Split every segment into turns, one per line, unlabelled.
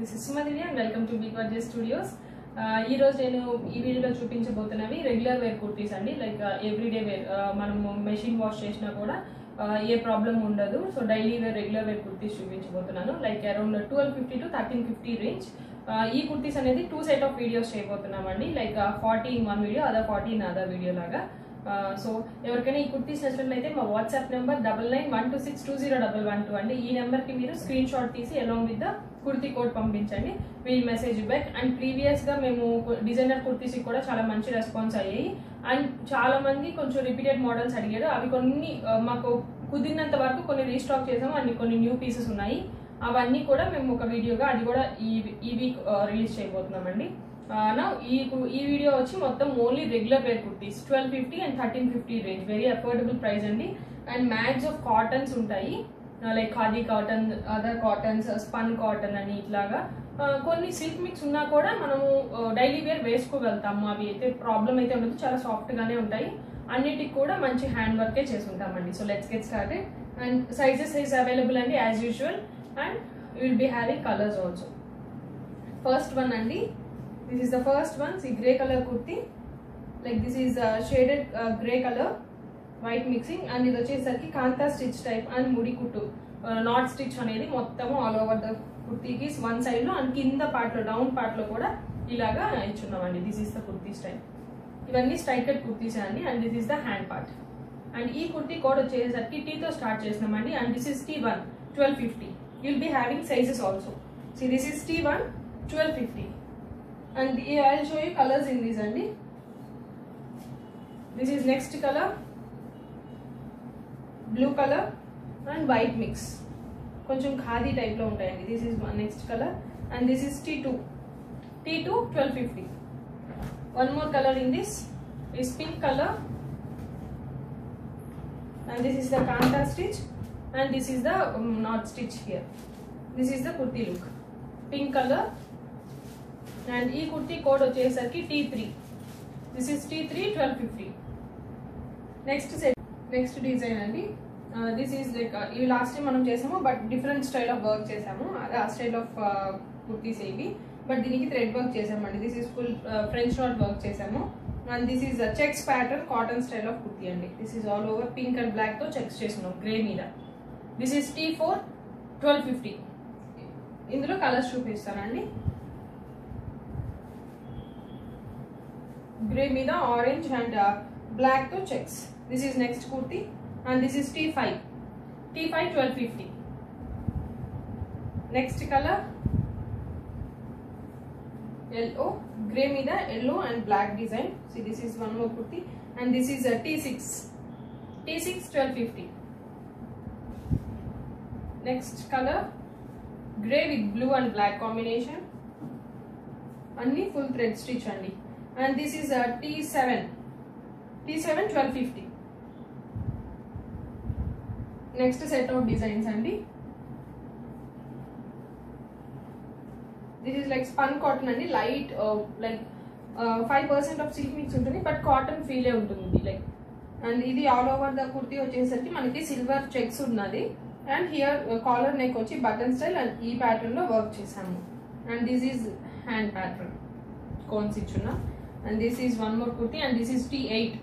This is Sumadini and welcome to big budget studios ఈ రోజు నేను ఈ వీడియోలో చూపించబోతున్నవి రెగ్యులర్ వేర్ కుర్తీస్ అండి. లైక్ ఎవ్రీడే వేర్ మనము మెషిన్ వాష్ చేసినా కూడా ఏ ప్రాబ్లం ఉండదు. So daily wear regular wear kurtis చూపించబోతున్నాను. Like around twelve fifty to thirteen fifty range ఈ కుర్తీస్ అనేది టూ సెట్ ఆఫ్ వీడియోస్ చేయబోతున్నామండి. Like forty in one video other forty in other video లాగా. సో ఎవరికైనా ఈ కుర్తీస్ నచ్చినట్లయితే మా WhatsApp number double nine one two six two zero double one two అండి. ఈ నెంబర్కి మీరు స్క్రీన్ షాట్ తీసి along with the kurti code పంపించండి. వీల్ మెసేజ్ బ్యాక్ అండ్ ప్రీవియస్గా మేము డిజైనర్ కుర్తీస్కి కూడా చాలా మంచి రెస్పాన్స్ అయ్యాయి. అండ్ చాలా మంది కొంచెం రిపీటెడ్ మోడల్స్ అడిగారు. అవి కొన్ని మాకు కుదిరినంత వరకు కొన్ని రీస్టాక్ చేసాము. అండ్ కొన్ని న్యూ పీసెస్ ఉన్నాయి. అవన్నీ కూడా మేము ఒక వీడియోగా అది కూడా ఈ ఈ వీక్ రిలీజ్ చేయబోతున్నామండి. నా ఈ ఈ వీడియో వచ్చి మొత్తం only regular wear kurtis. Twelve fifty and thirteen fifty range very affordable price అండి. అండ్ మ్యాగ్స్ ఆఫ్ కాటన్స్ ఉంటాయి. Like khadi cotton other cottons spun cotton అని ఇట్లాగా. కొన్ని సిల్క్ మిక్స్ ఉన్నా కూడా మనము డైలీ వేర్ వేసుకోగలుగుతాము. అవి అయితే ప్రాబ్లం అయితే ఉండదు. చాలా సాఫ్ట్గానే ఉంటాయి. అన్నిటికి కూడా మంచి హ్యాండ్ వర్కే చేసి ఉంటామండి so let's get started and sizes is available అండి as usual and will be having colours also first one అండి. This is the first one ఈ grey colour kurti. Like this is shaded grey colour white mixing and ఇది వచ్చేసరికి kantha stitch type and ముడి కుట్టు knot stitch అనేది మొత్తము all over the కుర్తీకి one సైడ్లో అండ్ కింద పార్ట్లో డౌన్ పార్ట్లో కూడా ఇలాగా ఇచ్చున్నామండి. This is the kurti style ఇవన్నీ స్ట్రైకెడ్ కుర్తీస్ అండి and this is the hand part and ఈ కుర్తీ కోడ్ వచ్చేసరికి టీతో స్టార్ట్ చేసినామండి and this is T one twelve fifty will be having sizes also see this is T one twelve fifty and I show you colours in this అండి. This is next colour blue colour and white mix కొంచెం ఖాదీ టైప్లో ఉంటాయండి this is next colour and this is T two T two twelve fifty one more colour in this is pink color and this is the kanta stitch and this is the um, knot stitch here this is the kurti look pink color and ee kurti code vachesarki t3 this is t3 1250 next set next design అండి. This is like ఇవి last time మనం చేసాము but different style of work చేసాము. అదే ఆ style of kurtis ఇవి but దీనికి thread work చేసామండి. This is full French rod work చేసాము. And this is checks pattern cotton style of kurti అండి. This is all over pink and బ్లాక్తో చెక్స్ చేసినాం గ్రే మీద. This is T four twelve fifty ఇందులో colours చూపిస్తానండి. Grey మీద orange and బ్లాక్తో checks This is next kurti and this is T5. T5 1250. Next color yellow, grey with a yellow and black design. See this is one more kurti and this is a T6. T6 1250. Next color grey with blue and black combination. Only full thread stitch only. And this is a T7. T7 1250. Next set of designs అండి. This is like spun cotton అండి. Light like five percent of silk mix ఉంటుంది but cotton ఫీలే ఉంటుంది like and ఇది all over the kurti వచ్చేసరికి మనకి silver checks ఉన్నది. And here collar neck వచ్చి బటన్ స్టైల్ అండ్ ఈ ప్యాటర్న్లో వర్క్ చేసాము and this is hand pattern cones ఇచ్చున్న and this is one more kurti and this is T eight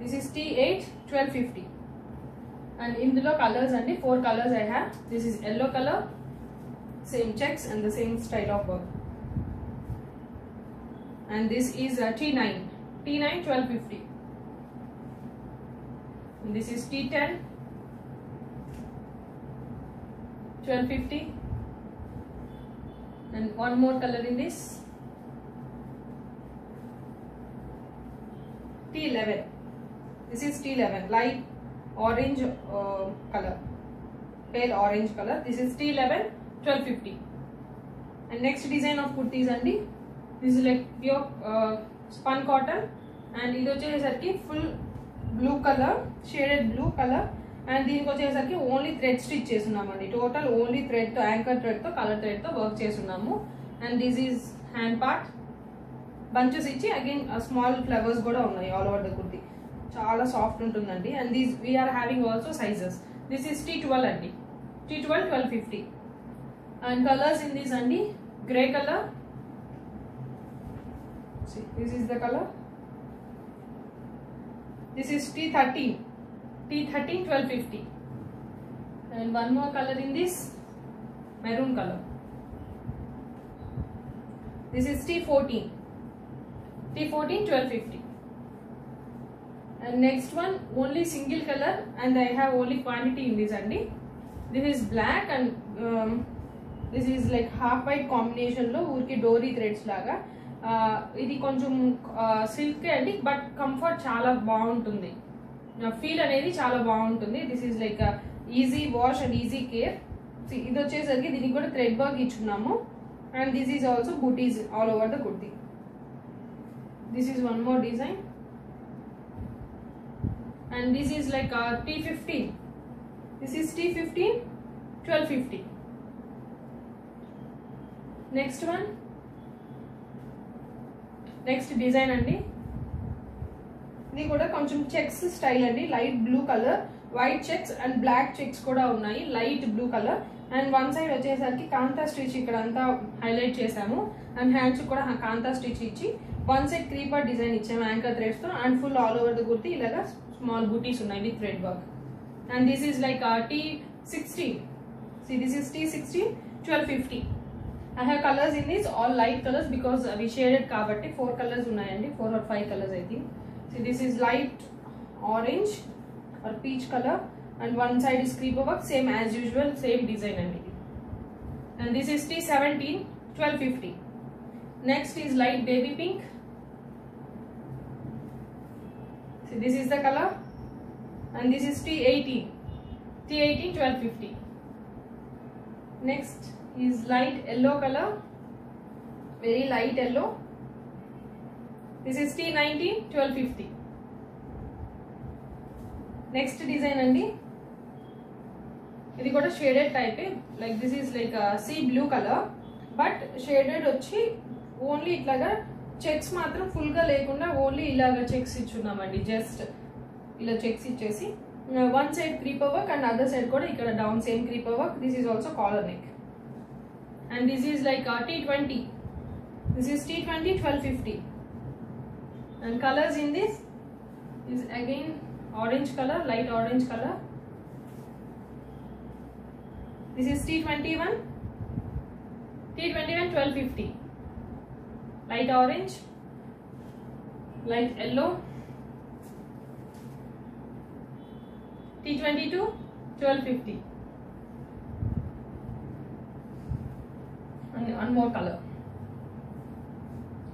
this is T eight twelve fifty and in the colors and four colors I have. This is yellow color same checks and the same style of work. And this is T nine, T9 1250 this is T10 1250 and one more color in this. T11 this is T11 light orange uh, color. Pale orange color. This is T11 twelve fifty and next design of kurtis అండి this like pure spun cotton and ఇది వచ్చేసరికి full blue colour shaded blue colour and దీనికి వచ్చేసరికి only thread stitch చేస్తున్నామండి. Total only థ్రెడ్తో anchor థ్రెడ్తో colour థ్రెడ్తో work చేస్తున్నాము. And this is hand part bunches ఇచ్చి అగైన్ స్మాల్ ఫ్లవర్స్ కూడా ఉన్నాయి ఆల్ ఓవర్ ద కుర్తీ చాలా సాఫ్ట్ ఉంటుందండి and these we are having also sizes this is T twelve అండి T twelve twelve fifty and colours in these అండి grey colour this is the colour this is T thirteen T thirteen twelve fifty and one more colour in this maroon colour this is T fourteen T fourteen twelve fifty and next one only single colour and I have only quantity in this అండి. This is black and this is like half white కాంబినేషన్లో ఊరికి డోరీ threads లాగా. ఇది కొంచెం silk అండి but comfort చాలా బాగుంటుంది. ఫీల్ అనేది చాలా బాగుంటుంది. This is like easy wash and easy care ఇది వచ్చేసరికి దీనికి కూడా థ్రెడ్ వర్క్ ఇచ్చున్నాము. And this is also buttis all over the kurti this is one more design and this is like uh, T15 this is T15 1250 next one. Next design అండి. ఇది కూడా కొంచెం checks style అండి. Light blue colour white checks and black checks కూడా ఉన్నాయి. Light blue colour and one side వచ్చేసరికి kantha stitch ఇక్కడ అంతా హైలైట్ చేసాము అండ్ హ్యాండ్స్ కూడా కాంతా స్టిచ్ ఇచ్చి వన్ సైడ్ క్రీపర్ డిజైన్ ఇచ్చాము యాంకర్ థ్రెడ్స్తో. And full all over the kurti ఇలాగా small booty sunai with thread work and this is like RT60 see this is T60 1250 I have colors in this all light colors because we shaded kabatti four colors ఉన్నాయండి four or five colors I think see this is light orange or peach color and one side is creeper work same as usual same design అండి and this is T17 1250 next is light baby pink this is the color and this is T18, T18 1250 next is light yellow color. Very light yellow. This is T19 1250 next design and this got a shaded type like this is like a sea blue color. But shaded only it like a checks మాత్రం ఫుల్గా లేకుండా only ఇలాగ checks ఇచ్చున్నామండి just ఇలా checks ఇచ్చేసి one side creep work and other side కూడా ఇక్కడ down same creep work this is also collar neck and this is like T twenty this is T twenty twelve fifty and colours in this is again orange colour light orange colour this is T twenty one T twenty one twelve fifty light orange, light yellow, T22, 1250. And one more color.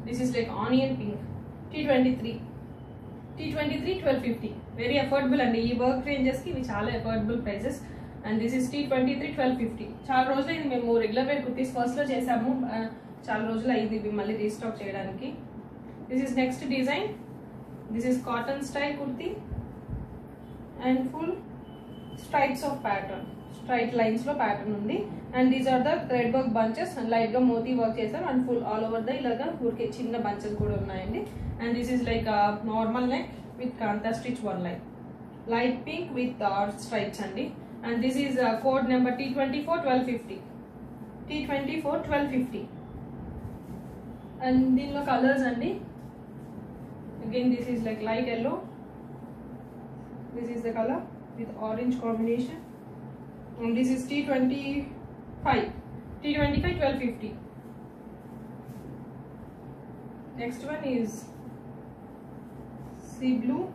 This is like onion pink, T23. T23, 1250. Very affordable అండి ఈ work రేంజెస్కి ఇవి చాలా affordable prices and this is T twenty three twelve fifty చాలా రోజులు ఇది మేము regular wear kurtis ఫస్ట్లో చేసాము చాలా రోజులు అయింది ఇవి మళ్ళీ రీస్టాక్ చేయడానికి. This is next design this is cotton style kurti and full stripes of pattern straight లైన్స్లో ప్యాటర్న్ ఉంది. And these are the thread work bunches and లైట్గా మోతీ వర్క్ చేసాం and full all over the ఇలాగా ఊరికే చిన్న బంచెస్ కూడా ఉన్నాయండి. And this is like normal neck with kantha stitch one line light pink with stripes అండి. And this is code number T twenty four twelve fifty T twenty four twelve fifty and in the colors andi again this is like light yellow. This is the color with orange combination. And this is t25 t25 1250 next one is sea blue.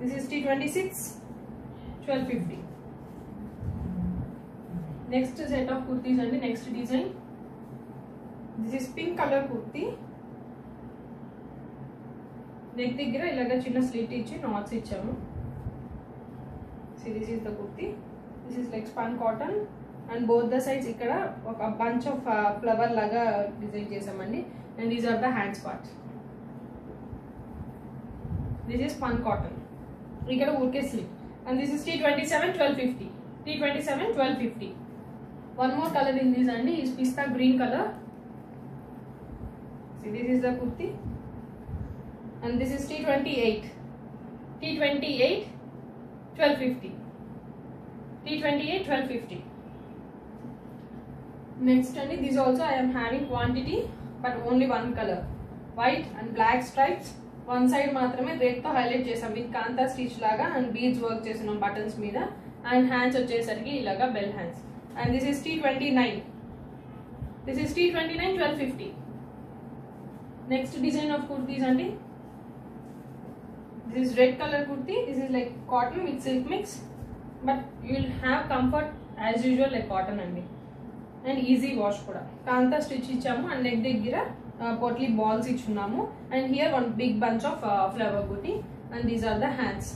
This is t26 1250 next set of kurtis and the next design. This is pink colour kurti neck దగ్గర ఇలాగ చిన్న slit ఇచ్చి knots ఇచ్చాము. This is the kurti this is like spun cotton and both the sides ఇక్కడ ఒక bunch of flower లాగా design చేసామండి and these are the hands part this is spun cotton ఇక్కడ ఊరికే slip and this is T twenty seven twelve fifty T twenty seven twelve fifty one more colour in this అండి. Is pista green colour This is the kurti and this is T28. T28, 1250. T28, 1250. Next, this also I am having quantity but only one color. White and black stripes. One side matra me red to highlight chesa with kanta stitch laga and beads work chesa no buttons meena and hands are chesa ki laga bell hands. And this is T29. This is T29, 1250. Next design of kurtis అండి. This is red colour kurti. This is like cotton with silk mix but you will have comfort as usual like cotton అండి. And easy wash కూడా. Kantha stitch ఇచ్చాము. And neck దగ్గర potli balls ఇచ్చున్నాము. And here one big bunch of flower buti and these are the hands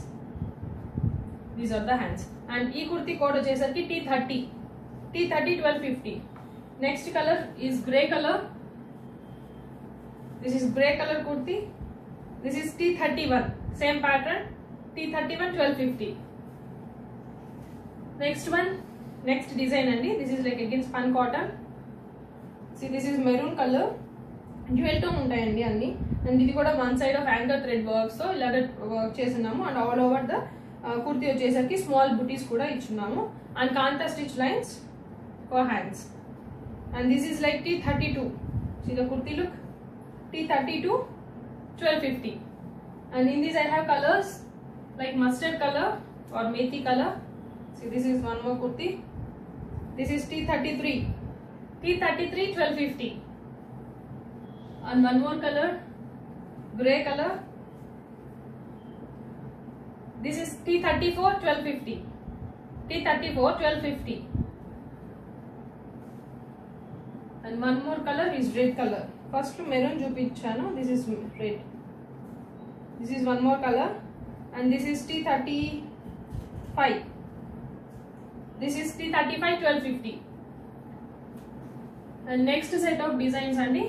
these are the hands and ఈ kurti code వచ్చేసరికి T thirty T thirty twelve fifty next colour is grey colour this is grey colour kurti this is T thirty one same pattern T thirty one twelve fifty next one next design అండి this is like again spun cotton see this is maroon colour dual tone ఉంటాయండి అన్ని and ఇది కూడా one side of anchor thread వర్క్స్తో ఇలాగ work చేస్తున్నాము. And all over the kurti వచ్చేసరికి small butis కూడా ఇచ్చున్నాము. And kantha stitch lines for hands and this is like T thirty two see the kurti look T30 to 1250 and in these I have colors like mustard color or methi color see this is one more kurti this is T33 T33 1250 and one more color grey color this is T34 1250 T34 1250 and one more color is red color first maroon చూపించాను. This is red this is one more colour and this is T thirty five this is T thirty five twelve fifty and next set of designs అండి.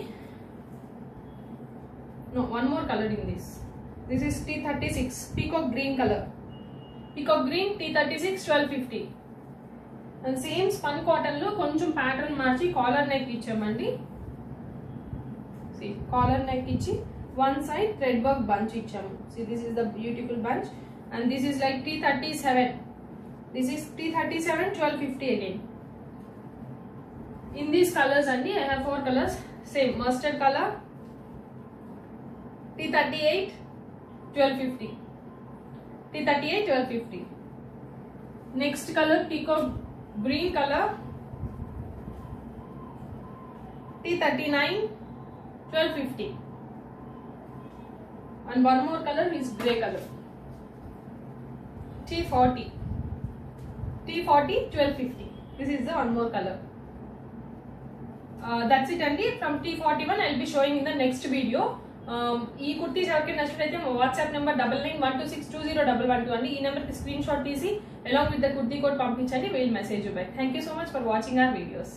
No one more colour in this this is T thirty six peacock green colour peacock green T thirty six twelve fifty and same spun కాటన్లో కొంచెం pattern మార్చి collar neck ఇచ్చామండి. See collar neck one side thread work bunch इच्छा see this the beautiful bunch and this like T thirty सीस is T thirty सवेल fifty again in these colours अंडी I have four colours same mustard colour T thirty eight twelve fifty T thirty eight twelve fifty next colour peacock green colour T thirty nine 1250 and one more color is gray color T40 T40 1250 this is the one more color uh, that's it అండి from T forty one I'll be showing in the next video ఈ కుర్తీస్ ఎవరికి నచ్చినట్లయితే మా WhatsApp number double nine one two six two zero double one two అండి ఈ నెంబర్కి screen shot తీసి along with the kurti code పంపించండి we'll message back thank you so much for watching our videos